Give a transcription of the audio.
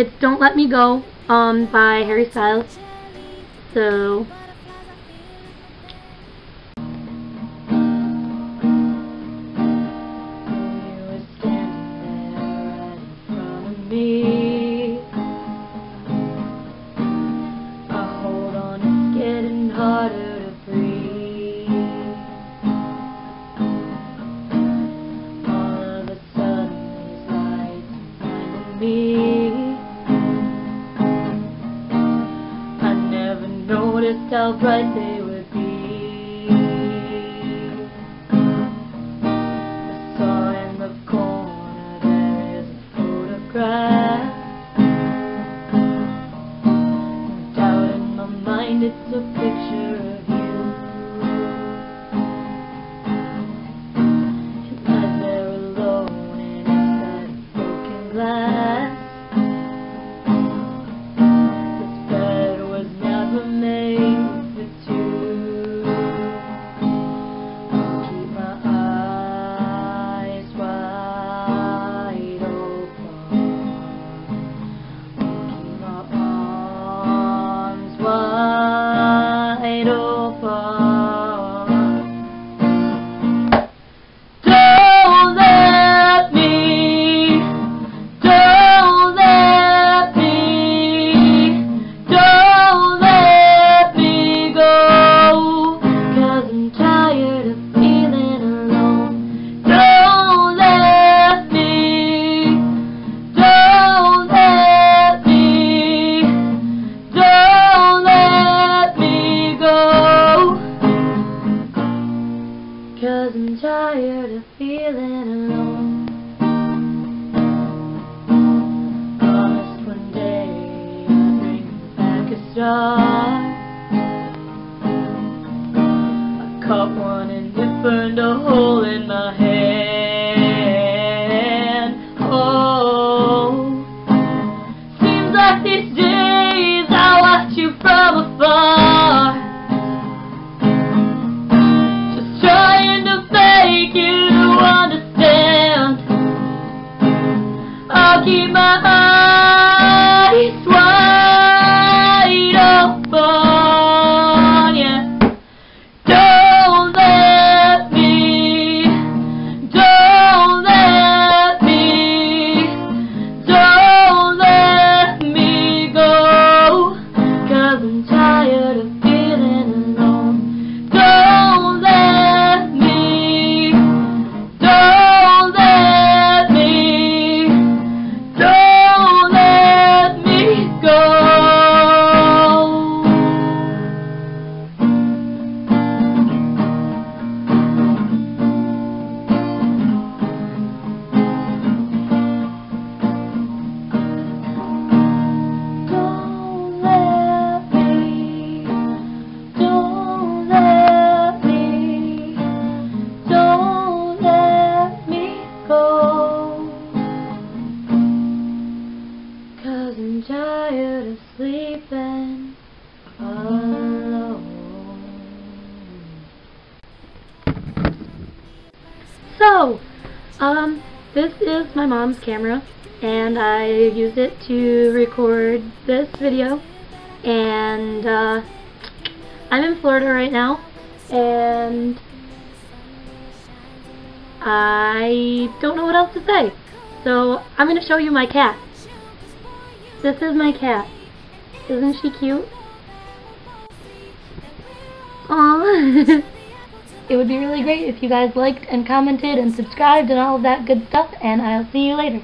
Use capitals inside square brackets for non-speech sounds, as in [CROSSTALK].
It's Don't Let Me Go um, by Harry Styles. So, noticed how bright they would be. I saw in the corner there is a photograph. Doubt in my mind it's a picture tired of feeling alone. Promised one day I'd bring back a star. I caught one and it burned a hole in my hand. I'll um, this is my mom's camera, and I used it to record this video, and, uh, I'm in Florida right now, and I don't know what else to say. So, I'm going to show you my cat. This is my cat. Isn't she cute? Aww. [LAUGHS] it would be really great if you guys liked and commented and subscribed and all of that good stuff, and I'll see you later.